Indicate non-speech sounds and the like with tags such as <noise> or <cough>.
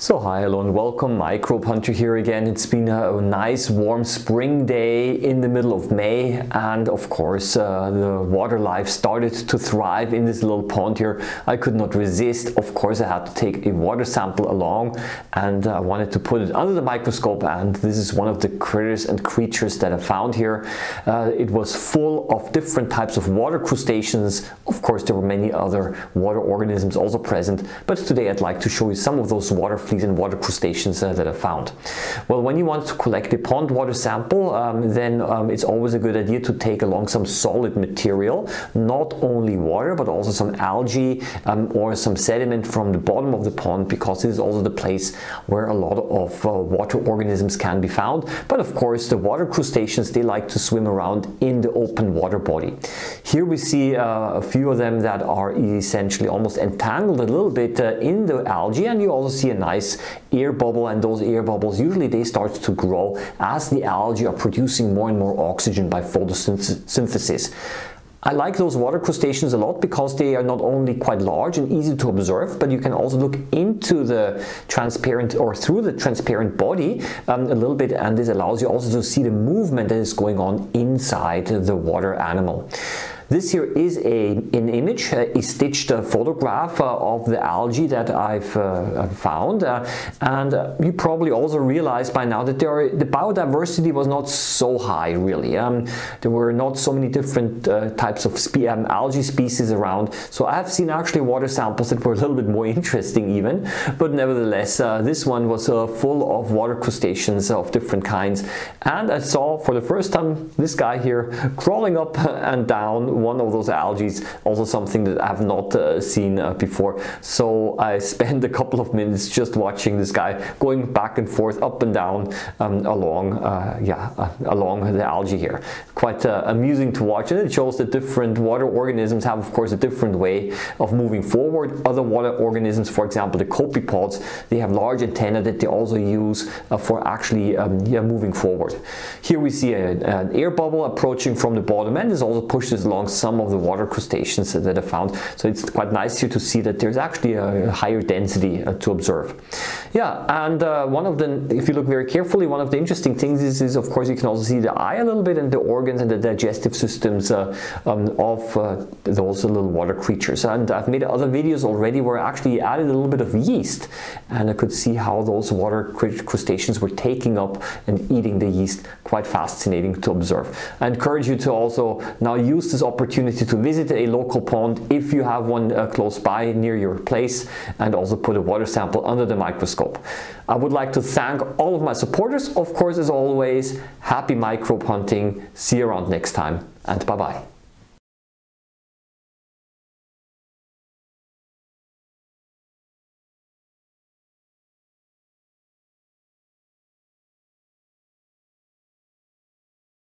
So hi, hello and welcome, Microbe Hunter here again. It's been a nice warm spring day in the middle of May and of course uh, the water life started to thrive in this little pond here. I could not resist. Of course I had to take a water sample along and I wanted to put it under the microscope and this is one of the critters and creatures that I found here. Uh, it was full of different types of water crustaceans. Of course there were many other water organisms also present but today I'd like to show you some of those water and water crustaceans uh, that are found. Well, when you want to collect a pond water sample, um, then um, it's always a good idea to take along some solid material, not only water, but also some algae um, or some sediment from the bottom of the pond, because this is also the place where a lot of uh, water organisms can be found. But of course, the water crustaceans, they like to swim around in the open water body. Here we see uh, a few of them that are essentially almost entangled a little bit uh, in the algae, and you also see a nice nice air bubble and those air bubbles usually they start to grow as the algae are producing more and more oxygen by photosynthesis. I like those water crustaceans a lot because they are not only quite large and easy to observe, but you can also look into the transparent or through the transparent body um, a little bit and this allows you also to see the movement that is going on inside the water animal. This here is a, an image, a stitched uh, photograph uh, of the algae that I've uh, found. and you probably also realize by now that there are, the biodiversity was not so high really. Um, there were not so many different types of spe um, algae species around. So I've seen actually water samples that were a little bit more <laughs> interesting even. But nevertheless, this one was full of water crustaceans of different kinds. And I saw for the first time this guy here crawling up and down one of those algae, is also something that I have not uh, seen uh, before. So I <laughs> spent a couple of minutes just watching this guy going back and forth, up and down um, along, uh, yeah, uh, along the algae here. Quite uh, amusing to watch, and it shows that different water organisms have, of course, a different way of moving forward. Other water organisms, for example, the copepods, they have large antennae that they also use for actually um, yeah, moving forward. Here we see a, an air bubble approaching from the bottom, and this also pushes along some of the water crustaceans that are found. So it's quite nice here to see that there's actually a higher density uh, to observe. Yeah, and uh, one of the, if you look very carefully, one of the interesting things is, is of course you can also see the eye a little bit and the organs and the digestive systems uh, um, of those little water creatures. And I've made other videos already where I actually added a little bit of yeast and I could see how those water crustaceans were taking up and eating the yeast. Quite fascinating to observe. I encourage you to also now use this opportunity to visit a local pond if you have one uh, close by near your place and also put a water sample under the microscope microscope. I would like to thank all of my supporters. Of course, as always, happy microbe hunting. See you around next time and bye-bye.